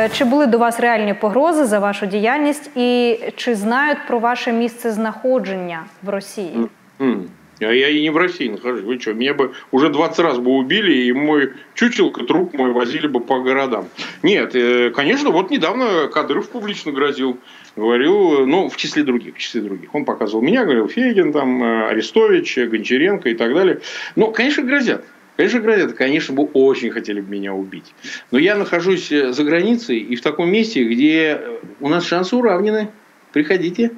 Е, чи були до вас реальні погрози за вашу діяльність, і чи знають про ваше місце знаходження в Росії? А я и не в России нахожусь. Вы что, меня бы уже 20 раз бы убили, и мой чучелка, труп мой возили бы по городам. Нет, э, конечно, вот недавно Кадыров публично грозил. Говорил, ну, в числе других, в числе других. Он показывал меня, говорил Фейгин, там, э, Арестович, Гончаренко и так далее. Ну, конечно, грозят. Конечно, грозят. Конечно, бы очень хотели бы меня убить. Но я нахожусь э, за границей и в таком месте, где у нас шансы уравнены. Приходите.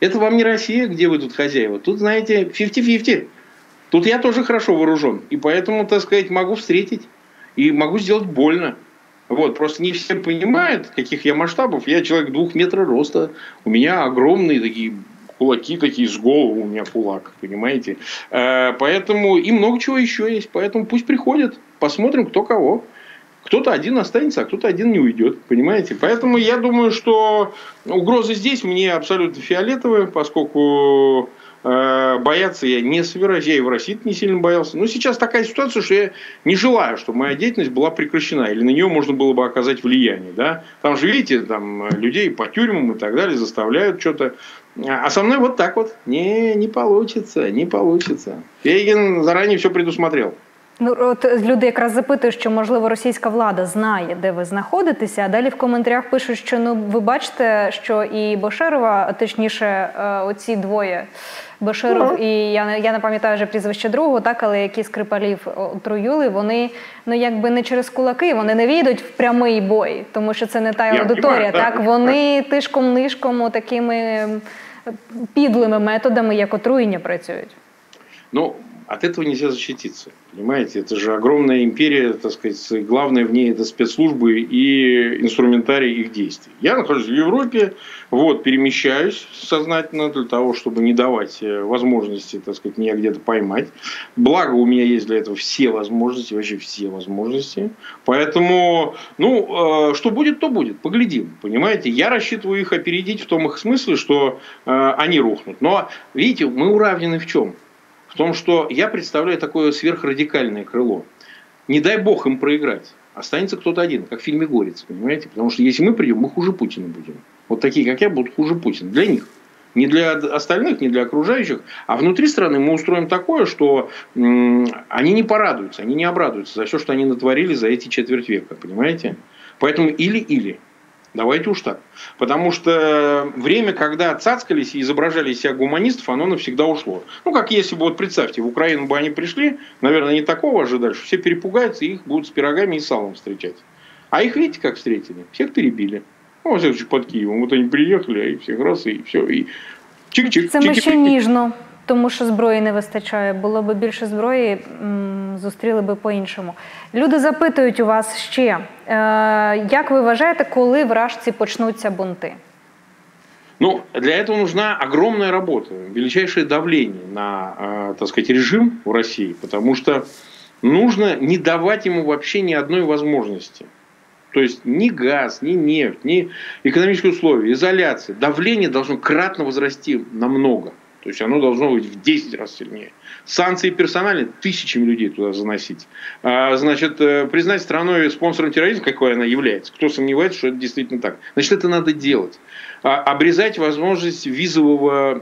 Это вам не Россия, где вы тут хозяева. Тут, знаете, 50-50. Тут я тоже хорошо вооружен. И поэтому, так сказать, могу встретить. И могу сделать больно. Вот, просто не все понимают, каких я масштабов. Я человек двух метров роста. У меня огромные такие кулаки такие с голову у меня кулак, понимаете. Э, поэтому и много чего еще есть. Поэтому пусть приходят, посмотрим, кто кого. Кто-то один останется, а кто-то один не уйдет. Понимаете? Поэтому я думаю, что угрозы здесь мне абсолютно фиолетовые, поскольку э, бояться я не собираюсь. Я и в России не сильно боялся. Но сейчас такая ситуация, что я не желаю, чтобы моя деятельность была прекращена. Или на нее можно было бы оказать влияние. Да? Там же, видите, там людей по тюрьмам и так далее заставляют что-то. А со мной вот так вот. Не, не получится, не получится. Фейгин заранее все предусмотрел. Ну от люди якраз запитують, що можливо російська влада знає, де ви знаходитеся. А далі в коментарях пишуть, що ну ви бачите, що і Бошерова, а точніше, е, оці двоє Боширов mm. і я я не пам'ятаю вже прізвище другого, так але які скрипалів отруюли, вони ну якби не через кулаки, вони не війдуть в прямий бой, тому що це не та аудиторія. Так, так вони тишком нишком такими підлими методами, як отруєння працюють. Ну от этого нельзя защититься. Понимаете, это же огромная империя, так сказать, главное в ней это спецслужбы и инструментарий их действий. Я нахожусь в Европе, вот, перемещаюсь сознательно для того, чтобы не давать э, возможности, так сказать, меня где-то поймать. Благо у меня есть для этого все возможности, вообще все возможности. Поэтому, ну, э, что будет, то будет. Поглядим, понимаете. Я рассчитываю их опередить в том их смысле, что э, они рухнут. Но, видите, мы уравнены в чем? В том, что я представляю такое сверхрадикальное крыло. Не дай бог им проиграть. Останется кто-то один, как в фильме «Горец», понимаете? Потому что если мы придем, мы хуже Путина будем. Вот такие, как я, будут хуже Путина. Для них. Не для остальных, не для окружающих. А внутри страны мы устроим такое, что они не порадуются, они не обрадуются за все, что они натворили за эти четверть века. Понимаете? Поэтому или-или. Давайте уж так. Потому что время, когда цацкались и изображали себя гуманистов, оно навсегда ушло. Ну, как если бы, вот представьте, в Украину бы они пришли, наверное, не такого ожидали, что все перепугаются и их будут с пирогами и салом встречать. А их видите, как встретили? Всех перебили. Ну, во всяком под Киевом. Вот они приехали, и всех раз, и все. И чик-чик. Це ми ще ніжно, тому що зброї не вистачає. Було б більше зброї, зустріли би по-іншому. Люди запитують у вас ще, е, як ви вважаєте, коли в Рашці почнуться бунти? Ну, для этого нужна огромная работа, величайшее давление на, э, так сказать, режим в России, потому что нужно не давать ему вообще ни одной возможности. То есть ни газ, ни нефть, ни экономические условия, изоляция. Давление должно кратно возрасти намного. То есть оно должно быть в 10 раз сильнее. Санкции персонально тысячами людей туда заносить. А, значит, э, признать страной спонсором терроризма, какой она является. Кто сомневается, что это действительно так. Значит, это надо делать. А, обрезать возможность визового,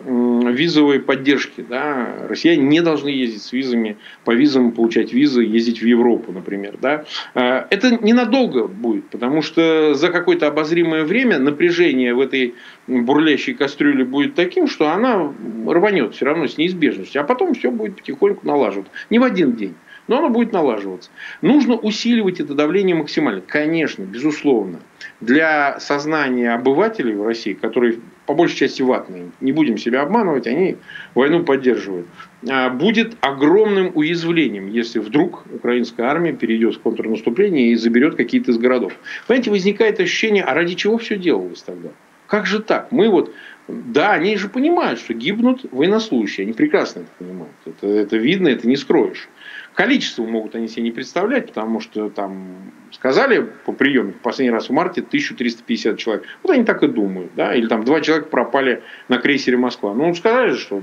визовой поддержки. Да? Россияне не должны ездить с визами, по визам получать визы, ездить в Европу, например. Да? А, это ненадолго будет, потому что за какое-то обозримое время напряжение в этой бурлящей кастрюле будет таким, что она рванет все равно с неизбежностью. А потом все будет потихоньку налаживаться. Не в один день но оно будет налаживаться. Нужно усиливать это давление максимально. Конечно, безусловно. Для сознания обывателей в России, которые по большей части ватные, не будем себя обманывать, они войну поддерживают, а, будет огромным уязвлением, если вдруг украинская армия перейдет в контрнаступление и заберет какие-то из городов. Понимаете, возникает ощущение, а ради чего все делалось тогда? Как же так? Мы вот да, они же понимают, что гибнут военнослужащие. Они прекрасно это понимают. Это, это видно, это не скроешь. Количество могут они себе не представлять, потому что там сказали по приеме в последний раз в марте 1350 человек. Вот они так и думают. Да? Или там два человека пропали на крейсере Москва. Ну, сказали, что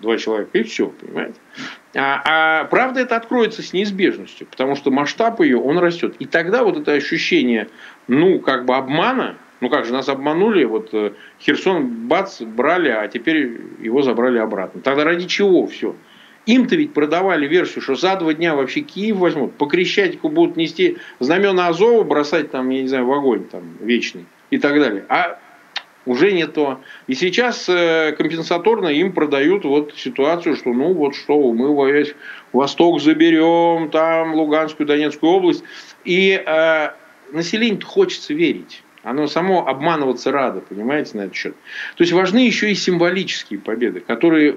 два человека, и все, понимаете. А, а правда это откроется с неизбежностью, потому что масштаб ее, он растет. И тогда вот это ощущение, ну, как бы обмана, ну как же, нас обманули, вот э, Херсон, бац, брали, а теперь его забрали обратно. Тогда ради чего все? Им-то ведь продавали версию, что за два дня вообще Киев возьмут, по Крещатику будут нести знамена Азова, бросать там, я не знаю, в огонь там вечный и так далее. А уже не то. И сейчас э, компенсаторно им продают вот ситуацию, что ну вот что, мы весь Восток заберем, там Луганскую, Донецкую область. И э, населению хочется верить. Оно само обманываться радо, понимаете, на этот счет. То есть важны еще и символические победы, которые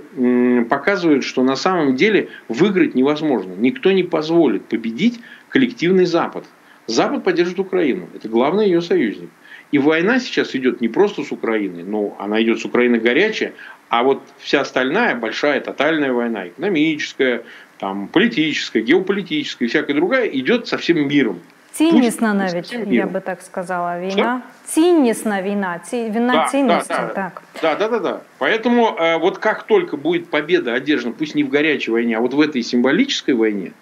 показывают, что на самом деле выиграть невозможно. Никто не позволит победить коллективный Запад. Запад поддержит Украину. Это главный ее союзник. И война сейчас идет не просто с Украиной, но она идет с Украины горячая, а вот вся остальная большая тотальная война, экономическая, там, политическая, геополитическая и всякая другая, идет со всем миром. Ціннісна навіть, я би так сказала, війна. Что? Ціннісна війна, ці, війна да, цінності, да, да. так. Да, да, да, да. Поэтому э, вот как только будет победа одержана, пусть не в горячей войне, а вот в этой символической войне,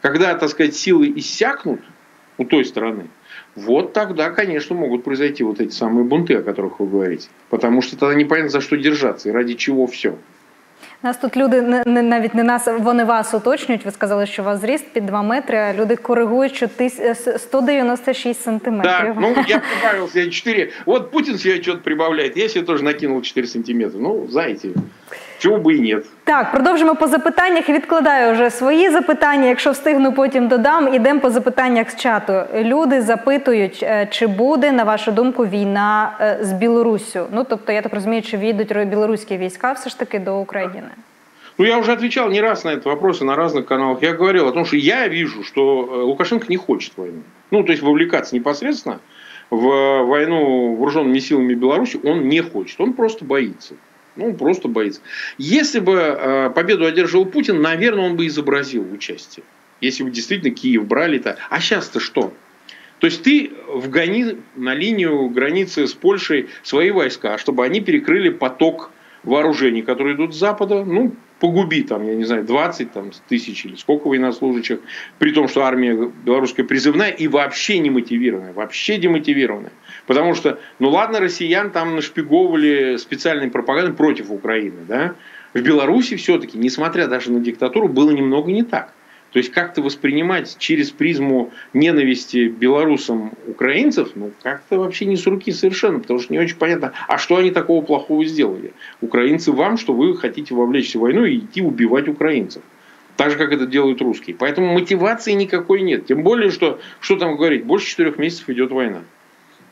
когда, так сказать, силы иссякнут у той стороны, вот тогда, конечно, могут произойти вот эти самые бунты, о которых вы говорите. Потому что тогда непонятно, за что держаться и ради чего все. Нас тут люди не, не навіть не нас, вони вас уточнюють. Ви сказали, що у вас зріст під 2 метри. Люди коригують, що тис, 196 сантиметрів. Да, ну я прибавил себе 4. Вот Путин себе что-то прибавляет. Я себе тоже накинул 4 сантиметра. Ну, знаете. Чому би і ні? Так, продовжимо по запитаннях. Відкладаю вже свої запитання. Якщо встигну, потім додам. Ідемо по запитаннях з чату. Люди запитують, е, чи буде, на вашу думку, війна е, з Білоруссю? Ну, тобто, я так розумію, чи війдуть білоруські війська все ж таки до України? Ну, я уже отвечал не раз на этот вопрос и на разных каналах. Я говорил о том, что я вижу, что э, Лукашенко не хочет войны. Ну, то есть вовлекаться непосредственно в войну вооруженными силами Беларуси он не хочет. Он просто боится. Ну, просто боится. Если бы э, победу одерживал Путин, наверное, он бы изобразил участие. Если бы действительно Киев брали-то. А сейчас-то что? То есть ты вгони на линию границы с Польшей свои войска, чтобы они перекрыли поток вооружений, которые идут с Запада. Ну, погуби там, я не знаю, 20 там, тысяч или сколько военнослужащих, при том, что армия белорусская призывная и вообще не мотивированная, вообще демотивированная. Потому что, ну ладно, россиян там нашпиговывали специальной пропагандой против Украины, да, в Беларуси все-таки, несмотря даже на диктатуру, было немного не так. То есть как-то воспринимать через призму ненависти белорусам украинцев, ну как-то вообще не с руки совершенно, потому что не очень понятно, а что они такого плохого сделали? Украинцы вам, что вы хотите вовлечься в войну и идти убивать украинцев. Так же, как это делают русские. Поэтому мотивации никакой нет. Тем более, что, что там говорить, больше четырех месяцев идет война.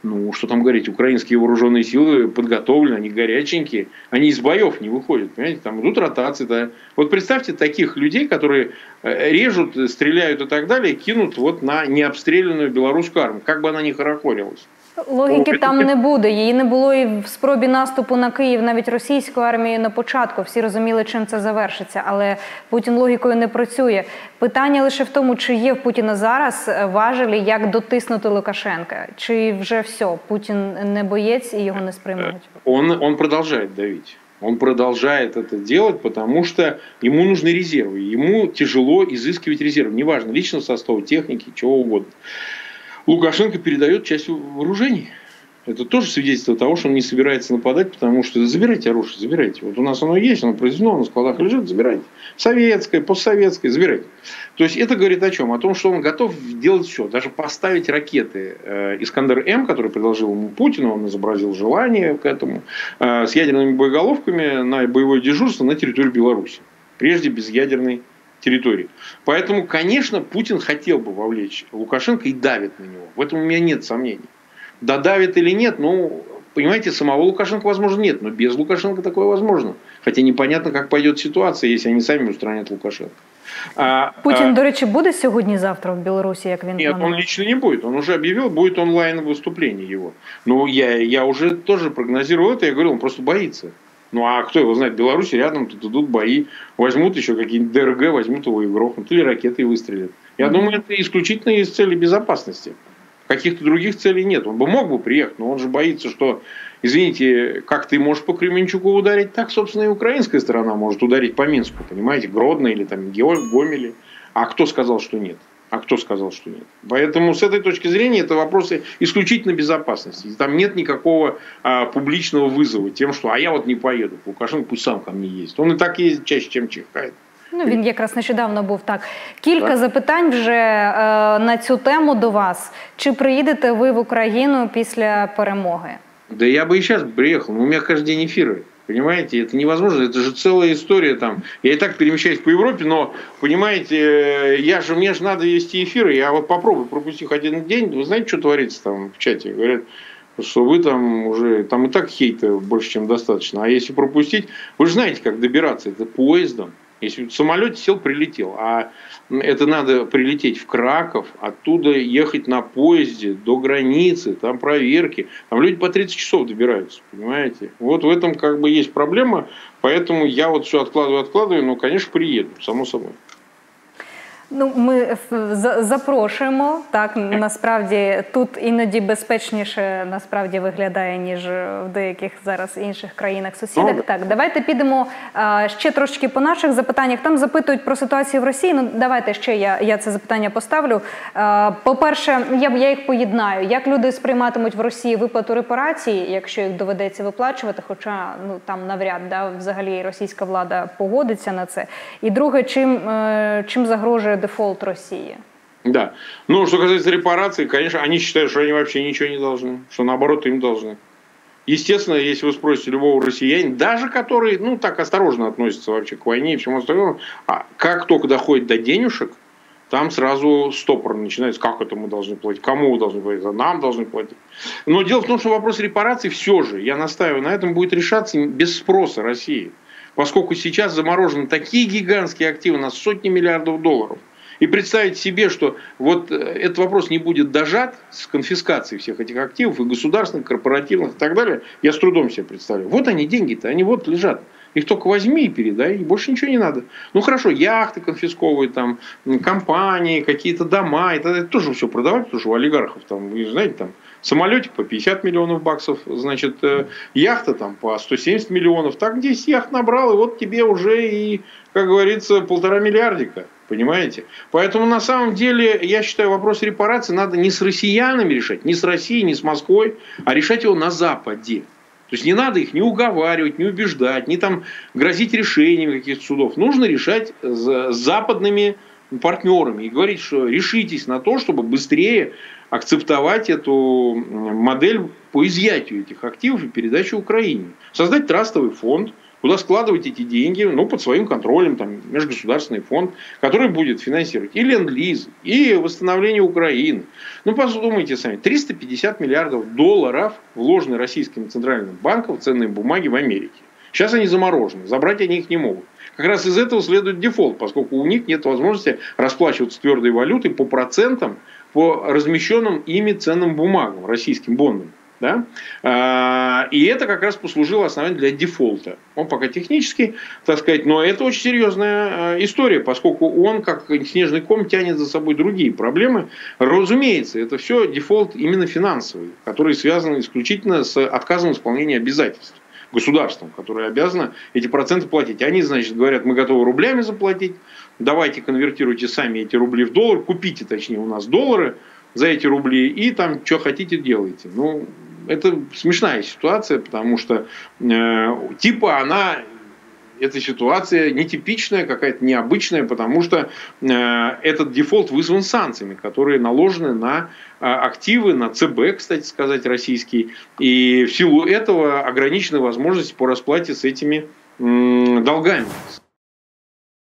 Ну, что там говорить, украинские вооруженные силы подготовлены, они горяченькие, они из боев не выходят, понимаете, там идут ротации. Да. Вот представьте таких людей, которые э, режут, стреляют и так далее, кинут вот на необстрелянную белорусскую армию, как бы она ни хорохорилась. Логіки там не буде. Її не було і в спробі наступу на Київ, навіть російської армії на початку. Всі розуміли, чим це завершиться. Але Путін логікою не працює. Питання лише в тому, чи є в Путіна зараз важелі, як дотиснути Лукашенка, чи вже все, Путін не боєць і його не сприймають. Он, он продовжує давити. Он продолжает это делать, потому что ему нужны резервы. Ему тяжело изыскивать резервы. Неважно, личного состава, техники, чего угодно. Лукашенко передает часть вооружений. Это тоже свидетельство того, что он не собирается нападать, потому что забирайте оружие, забирайте. Вот у нас оно есть, оно произведено, на складах лежит, забирайте. Советское, постсоветское, забирайте. То есть это говорит о чем? О том, что он готов делать все, даже поставить ракеты э, Искандер-М, который предложил ему Путин, он изобразил желание к этому, э, с ядерными боеголовками на боевое дежурство на территории Беларуси. Прежде без ядерной территории. Поэтому, конечно, Путин хотел бы вовлечь Лукашенко и давит на него. В этом у меня нет сомнений. Да давит или нет, ну, понимаете, самого Лукашенко, возможно, нет, но без Лукашенко такое возможно. Хотя непонятно, как пойдет ситуация, если они сами устранят Лукашенко. А, Путин, а, до речі, буде сьогодні-завтра в Беларуси, как він Нет, планує? он лично не будет. Он уже объявил, будет онлайн выступление его. Ну, я, я уже тоже прогнозировал это, я говорил, он просто боится. Ну а кто его знает, в Беларуси рядом тут идут бои, возьмут еще какие-нибудь ДРГ, возьмут его и грохнут, или ракеты и выстрелят. Я mm-hmm. думаю, это исключительно из цели безопасности. Каких-то других целей нет. Он бы мог бы приехать, но он же боится, что, извините, как ты можешь по Кременчуку ударить, так, собственно, и украинская сторона может ударить по Минску, понимаете, Гродно или там Гомеле. А кто сказал, что нет? А кто сказал, что нет? Поэтому с этой точки зрения это вопросы исключительно безопасности. Там нет никакого а, публичного вызова тем, что а я вот не поеду. Лукашенко пусть сам ко мне ездит. Он и так ездит чаще, чем чихает. Ну, він якраз нещодавно був так. Кілька так. запитань вже е, на цю тему до вас. Чи приїдете ви в Україну після перемоги? Да я бы и сейчас приехал, но у меня каждый день эфиры. Понимаете, это невозможно, это же целая история там. Я и так перемещаюсь по Европе, но, понимаете, я же, мне же надо вести эфиры, я вот попробую пропустить хоть один день, вы знаете, что творится там в чате? Говорят, что вы там уже, там и так хейта больше, чем достаточно, а если пропустить, вы же знаете, как добираться, это поездом. Если в самолете сел, прилетел. А это надо прилететь в Краков, оттуда ехать на поезде до границы, там проверки. Там люди по 30 часов добираются, понимаете? Вот в этом как бы есть проблема. Поэтому я вот все откладываю, откладываю, но, конечно, приеду, само собой. Ну, ми запрошуємо так. Насправді тут іноді безпечніше насправді виглядає ніж в деяких зараз інших країнах сусідах. Ну, так, давайте підемо а, ще трошки по наших запитаннях. Там запитують про ситуацію в Росії. Ну давайте ще я я це запитання поставлю. По-перше, я я їх поєднаю. Як люди сприйматимуть в Росії виплату репарації, якщо їх доведеться виплачувати? Хоча ну там навряд да взагалі російська влада погодиться на це. І друге, чим, е, чим загрожує дефолт России. Да. Ну, что касается репараций, конечно, они считают, что они вообще ничего не должны, что наоборот им должны. Естественно, если вы спросите любого россиянина, даже который, ну, так осторожно относится вообще к войне и всему остальному, а как только доходит до денежек, там сразу стопор начинается, как это мы должны платить, кому мы должны платить, нам должны платить. Но дело в том, что вопрос репараций все же, я настаиваю на этом, будет решаться без спроса России. Поскольку сейчас заморожены такие гигантские активы на сотни миллиардов долларов – и представить себе, что вот э, этот вопрос не будет дожат с конфискацией всех этих активов, и государственных, корпоративных и так далее, я с трудом себе представляю. Вот они, деньги-то, они вот лежат. Их только возьми и передай, и больше ничего не надо. Ну хорошо, яхты конфисковывают, там, компании, какие-то дома, это, это тоже все продавать, потому что у олигархов там, вы знаете, там, самолетик по 50 миллионов баксов, значит, э, яхта там по 170 миллионов, так 10 яхт набрал, и вот тебе уже и, как говорится, полтора миллиардика. Понимаете? Поэтому на самом деле, я считаю, вопрос репарации надо не с россиянами решать, не с Россией, не с Москвой, а решать его на Западе. То есть не надо их не уговаривать, не убеждать, не там грозить решениями каких-то судов. Нужно решать с западными партнерами и говорить, что решитесь на то, чтобы быстрее акцептовать эту модель по изъятию этих активов и передаче Украине. Создать трастовый фонд – куда складывать эти деньги, ну, под своим контролем, там, межгосударственный фонд, который будет финансировать и ленд-лиз, и восстановление Украины. Ну, подумайте сами, 350 миллиардов долларов вложены российским центральным банком в ценные бумаги в Америке. Сейчас они заморожены, забрать они их не могут. Как раз из этого следует дефолт, поскольку у них нет возможности расплачиваться твердой валютой по процентам по размещенным ими ценным бумагам, российским бондам. Да? А, и это как раз послужило основанием для дефолта. Он пока технический, так сказать, но это очень серьезная а, история, поскольку он, как снежный ком, тянет за собой другие проблемы. Разумеется, это все дефолт именно финансовый, который связан исключительно с отказом исполнения обязательств государством, которое обязано эти проценты платить. Они, значит, говорят, мы готовы рублями заплатить, давайте конвертируйте сами эти рубли в доллар, купите, точнее, у нас доллары за эти рубли и там что хотите делайте. Ну, это смешная ситуация, потому что э, типа она эта ситуация нетипичная, какая-то необычная, потому что э, этот дефолт вызван санкциями, которые наложены на э, активы, на ЦБ, кстати сказать, российский. И в силу этого ограничены возможности по расплате с этими э, долгами.